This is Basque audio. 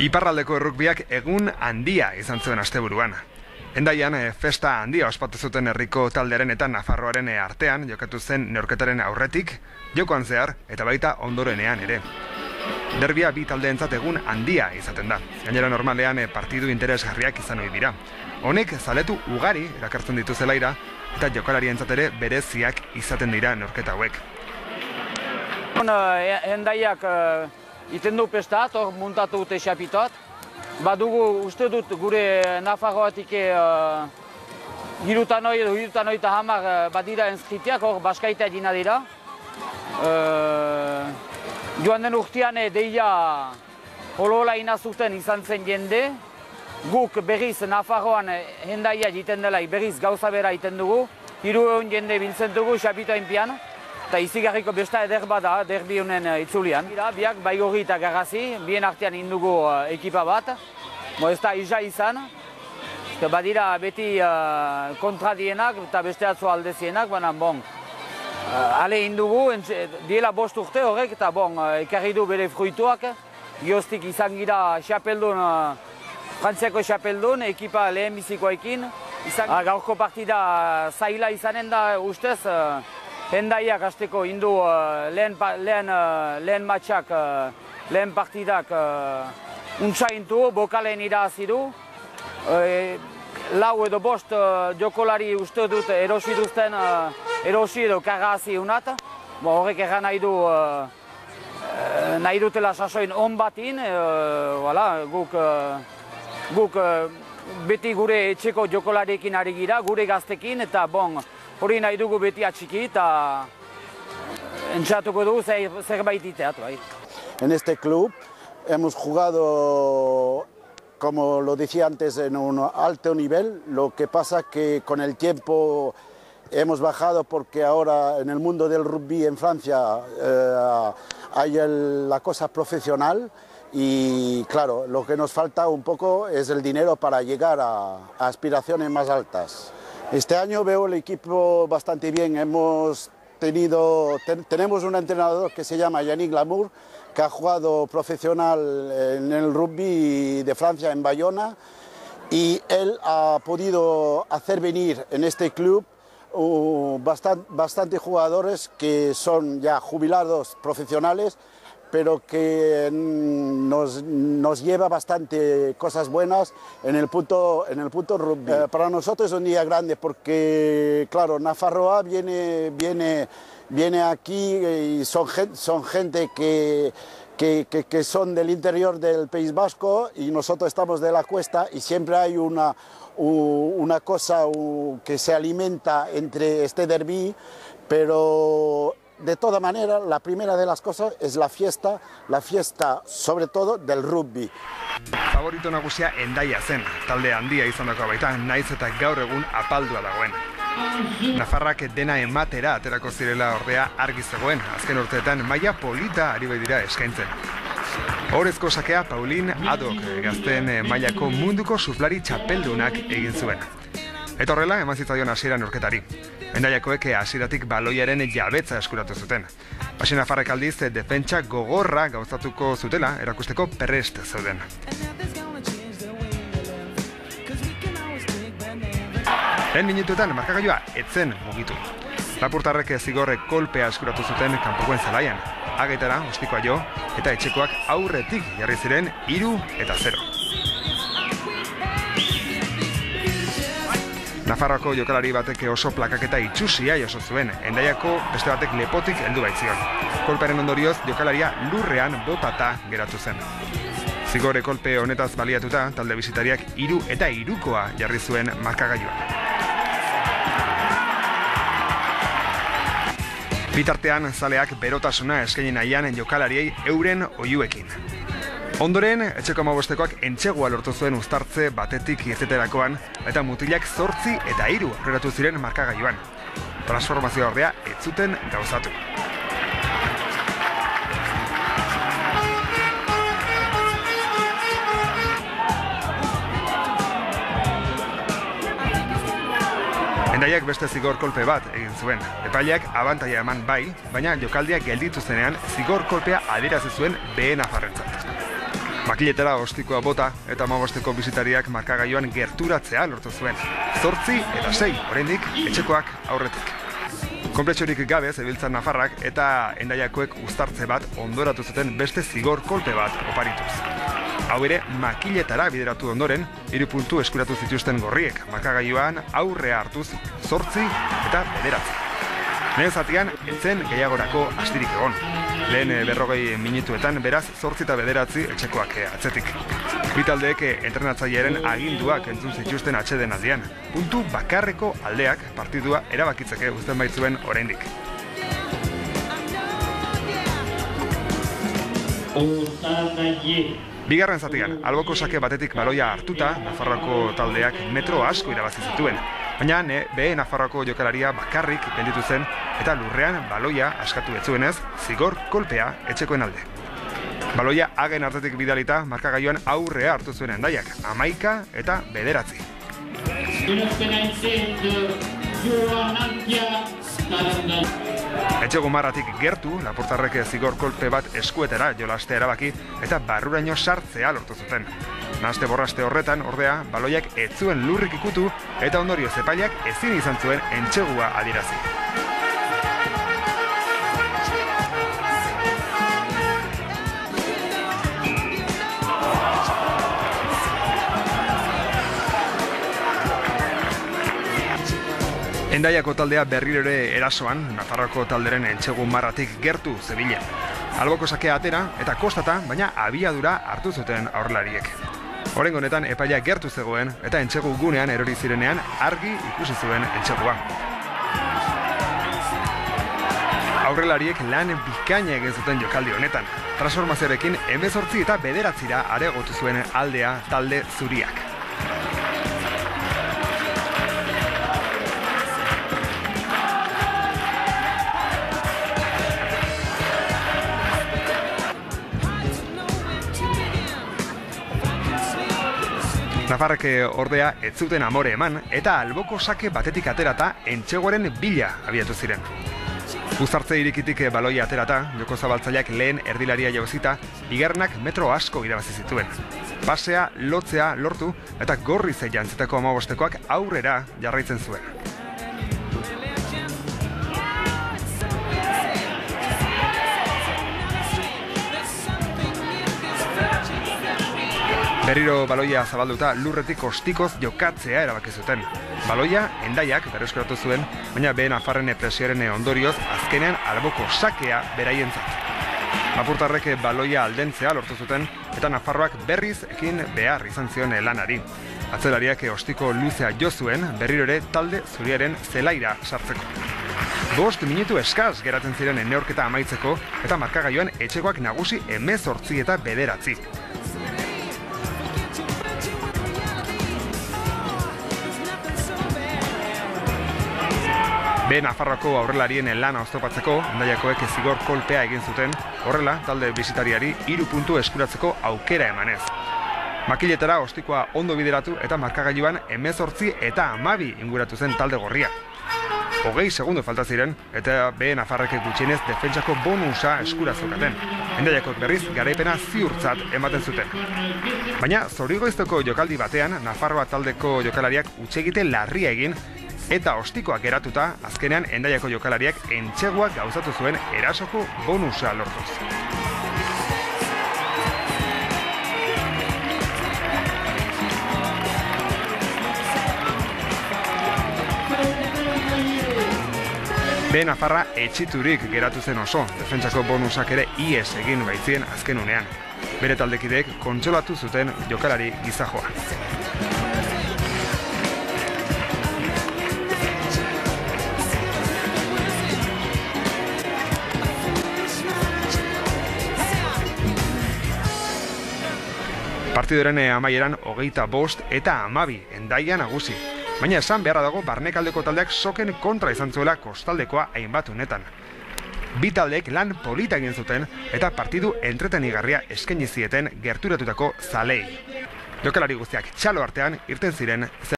Iparraldeko errukbiak egun handia izan zuen asteburuan. Endaian e, festa handia ospatu zuten herriko taldearen eta Nafarroaren e, artean jokatu zen neorketaren aurretik, jokoan zehar eta baita ondorenean ere. Derbia bi taldeentzat egun handia izaten da. Gainera normalean e, partidu interesgarriak izan ohi dira. Honek zaletu ugari erakartzen ditu zelaira eta jokalarientzat ere bereziak izaten dira neorketa hauek. Endaiak iten du pestat, hor muntatu dute xapitot. Badugu uste dut gure Nafarroatik uh, hirutan hori edo hirutan hori eta hamar uh, badira enzkiteak, hor baskaitea dina dira. Uh, joan den urtean deia holola inazuten izan zen jende. Guk berriz Nafarroan hendaia jiten dela berriz gauza bera iten dugu. Hiru jende biltzen dugu xapitoa inpian. Eta izigarriko besta eder bada, derbi honen uh, itzulian. Biak baigorri eta garrazi, bien artean indugu uh, ekipa bat. Mo ez da iza izan. Badira beti uh, kontradienak eta beste atzo aldezienak, baina bon. Uh, ale indugu, diela bost urte horrek, eta bon, uh, ekarri du bere fruituak. Gioztik izan gira xapeldun, uh, frantziako xapeldun, ekipa lehen bizikoekin. Izan, uh, gaurko partida zaila izanen da ustez, Hendaiak hasteko indu uh, lehen, lehen, uh, lehen matxak, uh, lehen partidak uh, untsa intu, bokalen irazi du. Uh, lau edo bost uh, jokolari uste dut erosi duzten, uh, erosi edo karrazi unat. Bo, horrek erran nahi du, uh, nahi dutela sasoin on batin, uh, voilà, guk, uh, guk uh, beti gure etxeko jokolariekin ari gira, gure gaztekin, eta bon, hori nahi dugu beti atxiki eta entzatuko dugu zerbait iteat, bai. En este club hemos jugado, como lo decía antes, en un alto nivel. Lo que pasa que con el tiempo hemos bajado porque ahora en el mundo del rugby en Francia eh, hay la cosa profesional y claro, lo que nos falta un poco es el dinero para llegar a aspiraciones más altas. Este año veo el equipo bastante bien. Hemos tenido, ten, tenemos un entrenador que se llama Yannick Lamour, que ha jugado profesional en el rugby de Francia en Bayona y él ha podido hacer venir en este club uh, bastante, bastante jugadores que son ya jubilados profesionales pero que nos, nos, lleva bastante cosas buenas en el punto, en el punto rugby. Eh, para nosotros es un día grande porque, claro, Nafarroa viene, viene, viene aquí y son, son gente que, que, que, que, son del interior del País Vasco y nosotros estamos de la cuesta y siempre hay una, una cosa que se alimenta entre este derby, pero de toda manera, la primera de las cosas es la fiesta, la fiesta sobre todo del rugby. Favorito nagusia endaia zen, talde handia izandako baita, naiz eta gaur egun apaldua dagoen. Nafarrak dena ematera aterako zirela ordea argi zegoen, azken urteetan maila polita ari bai dira eskaintzen. Horezko sakea Paulin Adok gazten mailako munduko suflari txapeldunak egin zuen. Eta horrela, eman zitzaion hasieran urketari. Endaiakoek hasieratik baloiaren jabetza eskuratu zuten. Pasina farrek aldiz, defentsa gogorra gauzatuko zutela erakusteko perrest zeuden. Lehen minutuetan, markagailua etzen mugitu. Lapurtarrek zigorre kolpea eskuratu zuten kanpokoen zelaian. Agetara, ostikoa jo, eta etxekoak aurretik jarri ziren iru eta zero. Nafarroako jokalari batek oso plakaketa itxusia jaso zuen, endaiako beste batek lepotik heldu baitzion. Kolperen ondorioz, jokalaria lurrean botata geratu zen. Zigore kolpe honetaz baliatuta, talde bizitariak hiru eta hirukoa jarri zuen markagailua. Bitartean, zaleak berotasuna eskaini nahian jokalariei euren oiuekin. Ondoren, etxeko amabostekoak entxegua lortu zuen uztartze batetik izeterakoan, eta mutilak zortzi eta hiru aurreratu ziren markagailuan. Transformazioa ordea, ez zuten gauzatu. Endaiak beste zigor kolpe bat egin zuen. Epaileak abantaia eman bai, baina jokaldiak gelditu zenean zigor kolpea adirazi zuen behen afarrentzat. Makiletara ostikoa bota eta amabosteko bizitariak markagaioan gerturatzea lortu zuen. Zortzi eta sei, oraindik etxekoak aurretik. Kompletxorik gabe zebiltzan Nafarrak eta endaiakoek uztartze bat ondoratu zuten beste zigor kolpe bat oparituz. Hau ere, makiletara bideratu ondoren, hiru puntu eskuratu zituzten gorriek, makagaioan aurrea hartuz zortzi eta bederatzi. Lehen zatian, etzen gehiagorako astirik egon. Lehen eh, berrogei minutuetan, beraz, zortzi eta bederatzi etxekoak eh, atzetik. Bitaldeek eh, entrenatzailearen aginduak entzun zituzten atxeden aldean. Puntu bakarreko aldeak partidua erabakitzeke uzten baitzuen oraindik. Bigarren zatian, alboko sake batetik baloia hartuta, Nafarroako taldeak metro asko irabazi zituen. Baina ne, behe Nafarroako jokalaria bakarrik benditu zen eta lurrean baloia askatu etzuenez, zigor kolpea etxekoen alde. Baloia hagen hartetik bidalita, markagaioan aurrea hartu zuen endaiak, amaika eta bederatzi. Etxego marratik gertu, laportarrek zigor kolpe bat eskuetera jolaste erabaki eta barruraino sartzea lortu zuten. Naste borraste horretan, ordea, baloiak ez zuen lurrik ikutu eta ondorio zepailak ezin izan zuen entxegua adirazi. Endaiako taldea berriro ere erasoan, Nafarroko talderen entxegu marratik gertu zebilen. Alboko sakea atera eta kostata, baina abiadura hartu zuten aurrelariek. Horen honetan epaia gertu zegoen eta entxegu gunean erori zirenean argi ikusi zuen entxegua. Aurrelariek lan bikaina egin zuten jokaldi honetan. Transformazioarekin emezortzi eta bederatzira aregotu zuen aldea talde zuriak. Nafarrek ordea ez zuten amore eman eta alboko sake batetik aterata entxegoaren bila abiatu ziren. Uzartze irikitik baloia aterata, joko zabaltzaileak lehen erdilaria jauzita, bigarnak metro asko irabazi zituen. Pasea, lotzea, lortu eta gorri zei jantzitako amabostekoak aurrera jarraitzen zuen. Berriro baloia zabalduta lurretik ostikoz jokatzea erabaki zuten. Baloia endaiak berreskuratu zuen, baina behen afarren presioaren ondorioz azkenean alboko sakea beraientzat. Lapurtarrek baloia aldentzea lortu zuten eta Nafarroak berriz ekin behar izan zion lanari. Atzelariak ostiko luzea jo zuen berriro ere talde zuriaren zelaira sartzeko. Bost minutu eskaz geratzen ziren neorketa amaitzeko eta markagaioan etxekoak nagusi emezortzi eta bederatzi. Be Nafarroako aurrelarien lana oztopatzeko, endaiakoek zigor kolpea egin zuten, horrela, talde bizitariari hiru puntu eskuratzeko aukera emanez. Makiletara ostikoa ondo bideratu eta markagailuan emezortzi eta amabi inguratu zen talde gorria. Hogei segundo falta ziren eta be Nafarreke gutxienez defentsako bonusa eskurazokaten. Endaiakok berriz garaipena ziurtzat ematen zuten. Baina zorigoiztoko jokaldi batean, Nafarroa taldeko jokalariak utxegite larria egin eta ostikoak geratuta, azkenean endaiako jokalariak entxeguak gauzatu zuen erasoko bonusa lortuz. Ben afarra etxiturik geratu zen oso, defentsako bonusak ere ies egin baitzien azken unean. Bere taldekideek kontsolatu zuten jokalari gizajoa. Partidoren amaieran hogeita bost eta amabi endaia nagusi. Baina esan beharra dago barnekaldeko taldeak soken kontra izan zuela kostaldekoa hainbat unetan. Bi taldeek lan polita egin zuten eta partidu entretenigarria eskaini zieten gerturatutako zalei. Jokalari guztiak txalo artean irten ziren